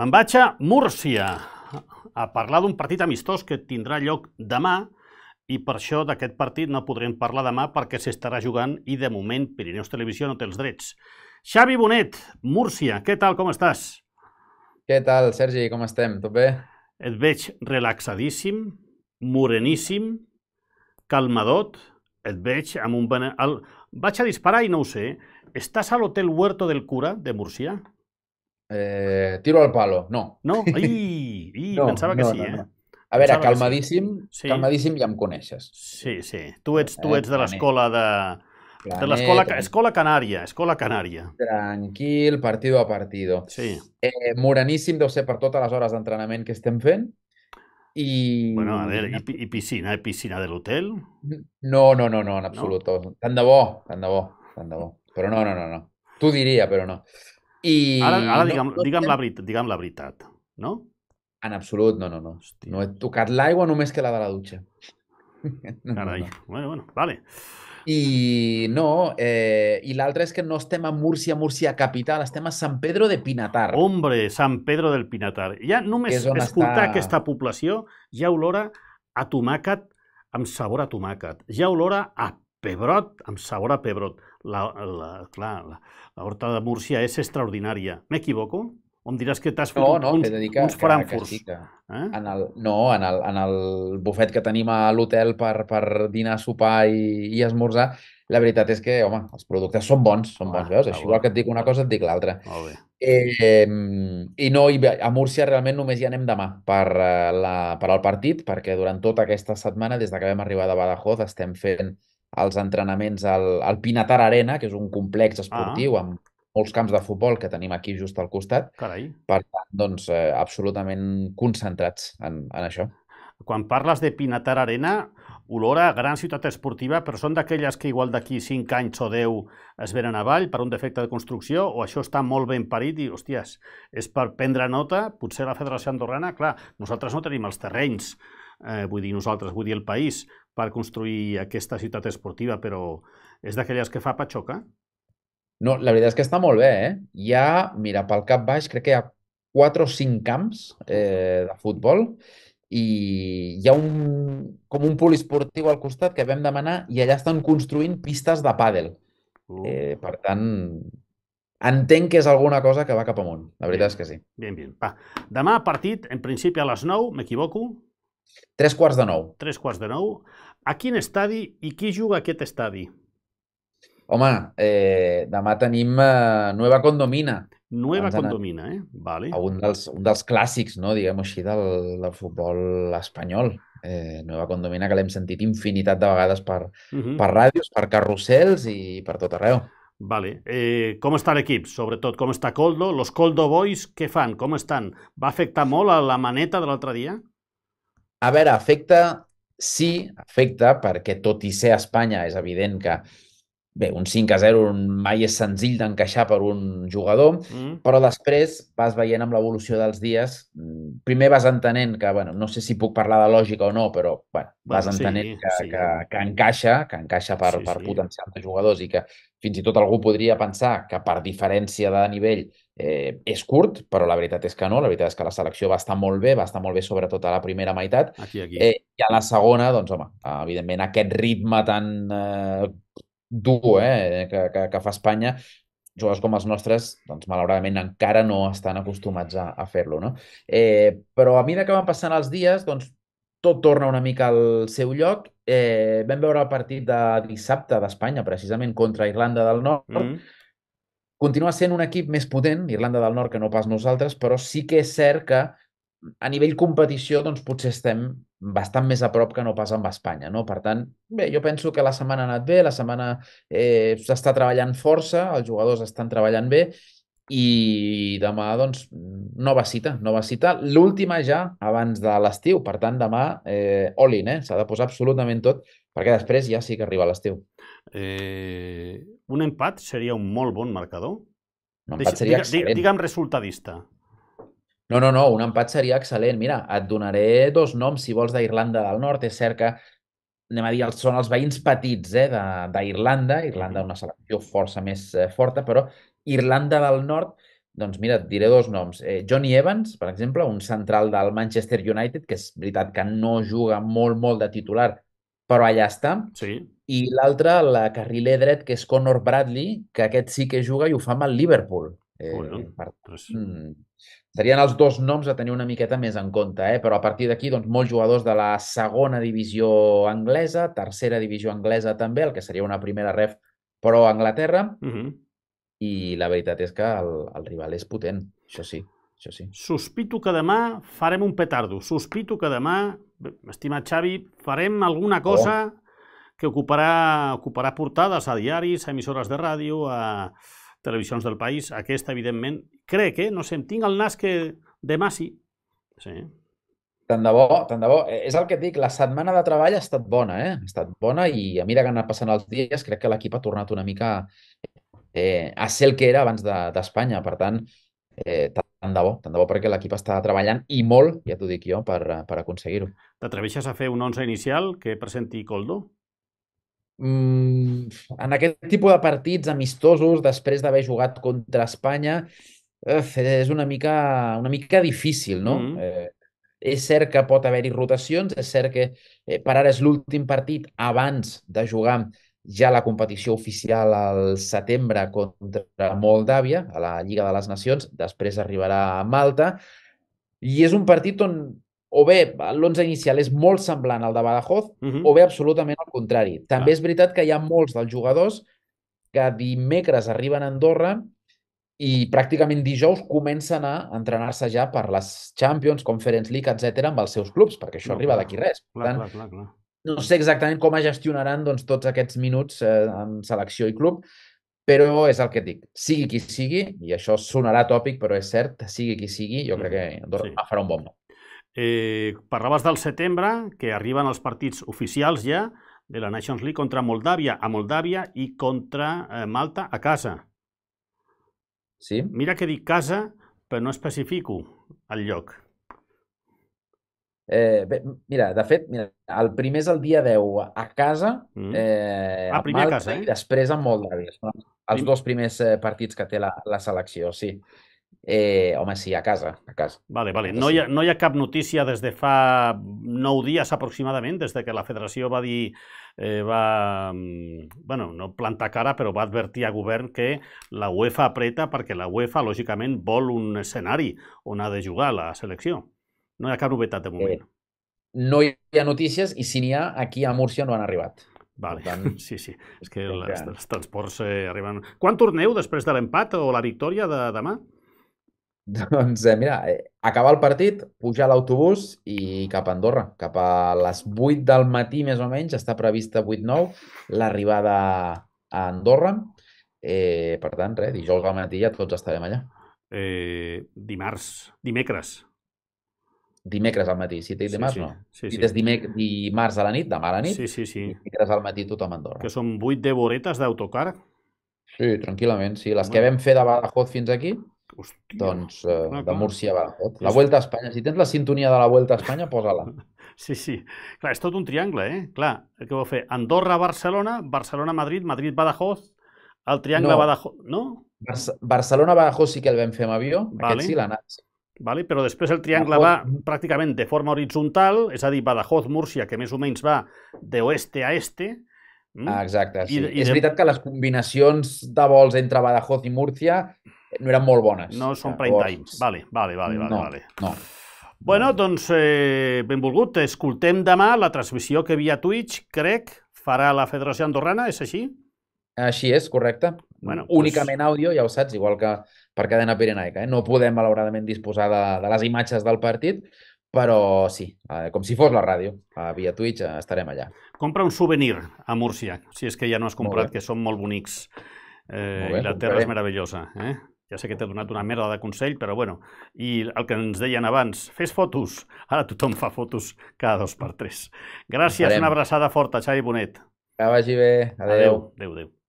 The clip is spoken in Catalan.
Me'n vaig a Múrcia a parlar d'un partit amistós que tindrà lloc demà i per això d'aquest partit no podrem parlar demà perquè s'estarà jugant i de moment Pirineus Televisió no té els drets. Xavi Bonet, Múrcia, què tal, com estàs? Què tal, Sergi, com estem? Tot bé? Et veig relaxadíssim, moreníssim, calmadot, et veig amb un... Ben... El... Vaig a disparar i no ho sé. Estàs a l'Hotel Huerto del Cura de Múrcia? Eh, tiro al palo, no. No? Ai, ai No, pensava que no, sí, no, eh? no. A veure, Pensava calmadíssim, Sí. calmadíssim ja em coneixes. Sí, sí. Tu ets, tu Eh, ets de l'escola de... De Planet, l'escola escola canària, escola canària. Tranquil, partido a partido. Sí. Eh, moreníssim deu ser per totes les hores d'entrenament que estem fent. I... Bueno, a veure, i, i piscina, eh? Piscina de l'hotel? No, no, no, no, en absolut. Tant de bo, tant de bo, tant de bo. Però no, no, no, no. T'ho diria, però no. I Ara, ara digue'm, no digue'm, la veritat, digue'm la veritat, no? En absolut, no, no, no. Hòstia, No he tocat l'aigua només que la de la dutxa. No, carai. no. Bueno, bueno, vale. I no, eh, i l'altre és que no estem a Múrcia, Múrcia capital, estem a Sant Pedro de Pinatar. Hombre, Sant Pedro del Pinatar. Ja només És on escoltar està- aquesta població ja olora a tomàquet amb sabor a tomàquet. Ja olora a pebrot amb sabor a pebrot. La, la, clar, la, la horta de Múrcia és extraordinària. M'equivoco? O em diràs que t'has No, fotut no, uns, t'he de dir que, uns que, que frankfurts? sí, que Eh? en el, no, en el, en el bufet que tenim a l'hotel per, per dinar, sopar i, i esmorzar, la veritat és que, home, els productes són bons, són Ah, bons, veus? ah, Així igual que et dic una cosa, et dic l'altra. Bé. Eh, I no, i a Múrcia realment només hi anem demà per, eh, la, per al partit, perquè durant tota aquesta setmana, des de que vam arribar de Badajoz, estem fent els entrenaments al, al Pinatar Arena, que és un complex esportiu amb molts camps de futbol que tenim aquí just al costat. Carai. Per tant, doncs, eh, absolutament concentrats en, en això. Quan parles de Pinatar Arena, olora a gran ciutat esportiva, però són d'aquelles que igual d'aquí 5 anys o 10 es venen avall per un defecte de construcció, o això està molt ben parit i, hòsties, és per prendre nota, potser la Federació Andorrana, clar, nosaltres no tenim els terrenys, eh, vull dir nosaltres, vull dir el país, per construir aquesta ciutat esportiva, però és d'aquelles que fa patxoca? No, la veritat és que està molt bé, eh? Hi ha, mira, pel cap baix crec que hi ha 4 o 5 camps eh, de futbol i hi ha un, com un poliesportiu al costat que vam demanar i allà estan construint pistes de pàdel. Uh, Eh, per tant, entenc que és alguna cosa que va cap amunt. La veritat és que sí. Bien, bien. Va. Demà partit, en principi a les 9, m'equivoco? Tres quarts de nou. Tres quarts de nou. A quin estadi i qui juga aquest estadi? Home, eh, demà tenim eh, Nueva Condomina, Nueva Ens han- Condomina, eh? Vale. un dels, un dels clàssics, no? diguem-ho així, del, del futbol espanyol. Eh, Nueva Condomina, que l'hem sentit infinitat de vegades per, Mhm. per ràdios, per carrusels i per tot arreu. Vale. Eh, com està l'equip? Sobretot, com està Coldo? Los Coldo Boys, què fan? Com estan? Va afectar molt a la maneta de l'altre dia? A veure, afecta, sí, afecta, perquè tot i ser Espanya és evident que bé, un 5 a 0 mai és senzill d'encaixar per un jugador, Mm? però després vas veient amb l'evolució dels dies, mm, primer vas entenent que, bueno, no sé si puc parlar de lògica o no, però bueno, vas Bueno, sí, entenent que, sí. que, que encaixa, que encaixa per, Sí, per sí. potenciar de jugadors i que fins i tot algú podria pensar que per diferència de nivell eh, és curt, però la veritat és que no, la veritat és que la selecció va estar molt bé, va estar molt bé sobretot a la primera meitat, Aquí, aquí. Eh, I a la segona, doncs, home, evidentment aquest ritme tan eh, dur eh, que, que, que fa Espanya, jugadors com els nostres, doncs, malauradament encara no estan acostumats a, a fer-lo, no? Eh, però a mesura que van passant els dies, doncs, tot torna una mica al seu lloc. Eh, vam veure el partit de dissabte d'Espanya, precisament contra Irlanda del Nord, Mm? continua sent un equip més potent, Irlanda del Nord, que no pas nosaltres, però sí que és cert que a nivell competició doncs potser estem bastant més a prop que no pas amb Espanya, no? Per tant, bé, jo penso que la setmana ha anat bé, la setmana eh, s'està treballant força, els jugadors estan treballant bé i demà, doncs, nova cita, nova cita, l'última ja abans de l'estiu, per tant, demà eh, all-in, eh? S'ha de posar absolutament tot, perquè després ja sí que arriba l'estiu. Eh, un empat seria un molt bon marcador? Un empat seria diga, excel·lent. Digue'm resultadista. No, no, no, un empat seria excel·lent. Mira, et donaré dos noms, si vols, d'Irlanda del Nord. És cert que, anem a dir, són els veïns petits eh, de- d'Irlanda. Irlanda, una selecció força més eh, forta, però Irlanda del Nord doncs mira, et diré dos noms. Eh, Johnny Evans, per exemple, un central del Manchester United, que és veritat que no juga molt, molt de titular, però allà està. Sí. I l'altre, la carriler dret, que és Conor Bradley, que aquest sí que juga i ho fa amb el Liverpool. Eh, Bueno, per, mm, serien els dos noms a tenir una miqueta més en compte, eh? però a partir d'aquí doncs, molts jugadors de la segona divisió anglesa, tercera divisió anglesa també, el que seria una primera ref però a Anglaterra, uh -huh. i la veritat és que el, el rival és potent, això sí, això sí. Sospito que demà farem un petardo. Sospito que demà, estimat Xavi, farem alguna cosa que ocuparà, ocuparà portades a diaris, a emissores de ràdio, a televisions del país. Aquesta, evidentment, crec, eh? No sé, em tinc el nas que demà sí. Sí. Tant de bo, tant de bo. Eh, És el que et dic, la setmana de treball ha estat bona, eh? Ha estat bona i a mesura que han anat passant els dies crec que l'equip ha tornat una mica eh, a ser el que era abans de- d'Espanya. De, per tant, eh, tant de bo, tant de bo perquè l'equip està treballant i molt, ja t'ho dic jo, per, per aconseguir-ho. T'atreveixes a fer un 11 inicial que presenti Coldo? Mm, en aquest tipus de partits amistosos, després d'haver jugat contra Espanya, és una mica, una mica difícil, no? Mhm. Eh, és cert que pot haver-hi rotacions, és cert que eh, per ara és l'últim partit abans de jugar ja la competició oficial al setembre contra Moldàvia, a la Lliga de les Nacions, després arribarà a Malta, i és un partit on o bé l'11 inicial és molt semblant al de Badajoz, Uh -huh. o bé absolutament al contrari. També Clar. és veritat que hi ha molts dels jugadors que dimecres arriben a Andorra i pràcticament dijous comencen a entrenar-se ja per les Champions, Conference League, etc amb els seus clubs, perquè això No, arriba d'aquí res. Per Clar, tant, clar, clar, clar. no sé exactament com es gestionaran doncs, tots aquests minuts eh, amb selecció i club, però és el que et dic. Sigui qui sigui, i això sonarà tòpic, però és cert, sigui qui sigui, jo crec que Andorra Sí. farà un bon món. Eh, parlaves del setembre, que arriben els partits oficials ja de la Nations League contra Moldàvia a Moldàvia i contra eh, Malta a casa. Sí? Mira que dic casa, però no especifico el lloc. Eh, bé, mira, de fet, mira, el primer és el dia 10 a casa, Mm. eh, Ah, a primer a Malta casa, eh? i després a Moldàvia. Els dos primers eh, partits que té la, la selecció, sí. Eh, home, sí, a casa, a casa. Vale, vale. No hi, ha, no hi ha cap notícia des de fa nou dies aproximadament, des de que la federació va dir, eh, va, mm, bueno, no plantar cara, però va advertir a govern que la UEFA apreta perquè la UEFA, lògicament, vol un escenari on ha de jugar la selecció. No hi ha cap novetat de moment. Eh, No hi ha notícies i si n'hi ha, aquí a Múrcia no han arribat. Vale, per tant, sí, sí. És que que- els transports eh, arriben... Quan torneu després de l'empat o la victòria de demà? Doncs eh, mira, eh, acabar el partit, pujar a l'autobús i cap a Andorra. Cap a les 8 del matí, més o menys, està prevista 8-9, l'arribada a Andorra. Eh, per tant, res, dijous al matí ja tots estarem allà. Eh, dimarts, dimecres. Dimecres al matí, si t'he dit dimarts, sí, no. Sí, Si sí. és dimec dimarts a la nit, demà a la nit, Sí, sí, sí. dimecres al matí tothom a Andorra. Que són vuit de boretes d'autocar. Sí, tranquil·lament, sí. Les Home. que vam fer de Badajoz fins aquí, Hòstia. doncs eh, clar, de. Múrcia a Badajoz. La Vuelta a Espanya. Si tens la sintonia de la Vuelta a Espanya, posa-la. Sí, sí. Clar, és tot un triangle, eh? Clar, què vau fer? Andorra-Barcelona, Barcelona-Madrid, Madrid-Badajoz, el triangle No. Badajoz... No? Barce- Barcelona-Badajoz sí que el vam fer amb avió, Vale. aquest sí l'ha anat. Vale, però després el triangle va Badajoz. pràcticament de forma horitzontal, és a dir, Badajoz-Múrcia, que més o menys va d'oeste a este. Mm? Ah, exacte, sí. I- i és de- veritat que les combinacions de vols entre Badajoz i Múrcia no eren molt bones. No són prime llavors, time. Vale, vale, vale, vale. no, vale. no. Bueno, doncs, eh, benvolgut, escoltem demà la transmissió que via Twitch, crec, farà la Federació Andorrana, és així? Així és, correcte. Bueno, Únicament àudio, ja ho saps, igual que per cadena pirenaica. Eh? No podem, malauradament, disposar de, de les imatges del partit, però sí, eh, com si fos la ràdio. Eh, via Twitch eh, estarem allà. Compra un souvenir a Múrcia, si és que ja no has comprat, que són molt bonics. Eh, Molt bé, I la terra és compraré. meravellosa. Eh? Ja sé que t'he donat una merda de consell, però bueno. I el que ens deien abans, fes fotos. Ara tothom fa fotos cada dos per tres. Gràcies, una abraçada forta, Xavi Bonet. Que vagi bé. Adéu. Adéu, adéu. adéu.